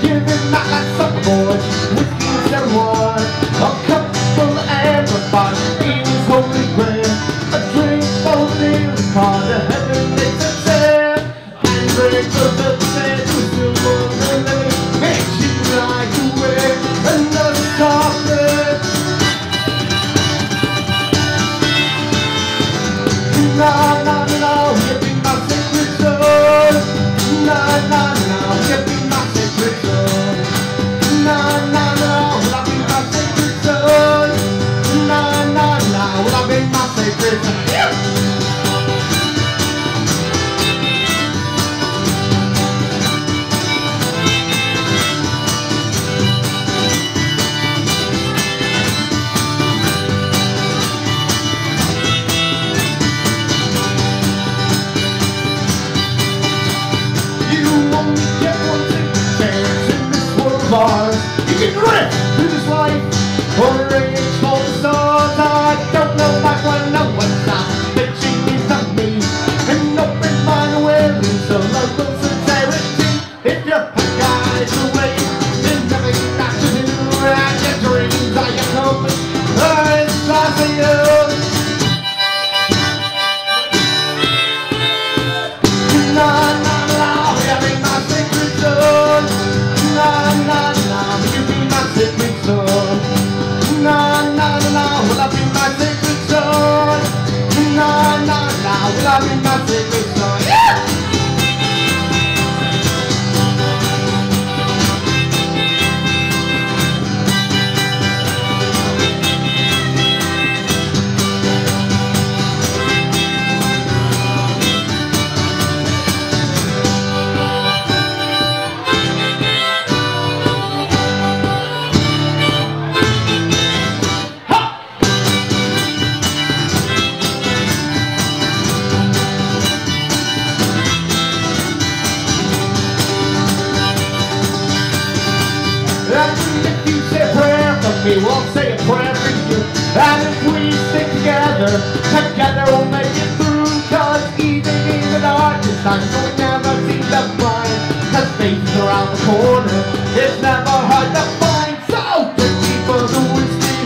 Giving out like sucker boys, whiskey instead of wine. A cup full of amplified, eating holy grail. A drink full of nearly called to heaven makes a tale. And drink for the dead who still live. Makes you like to wear another coffin. Na only get one thing chance in this world of ours. You can drift through this life or reach for the stars. For me, we'll say a prayer for you. And if we stick together, together we'll make it through. Cause even in the darkest times, we'll never seem to find. Cause faces around the corner, it's never hard to find. So, take me for the whiskey,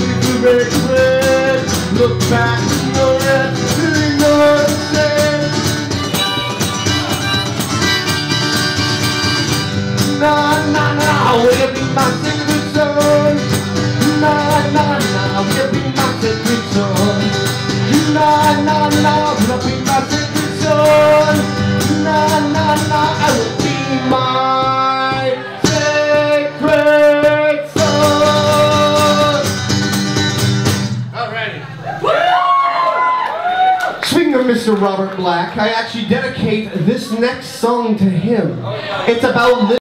leave the red. Look back in the doing the same. Na na na, will you be my Na na na, will be my sacred son? Na na na, I will be my of Mr. Robert Black, I actually dedicate this next song to him. It's about.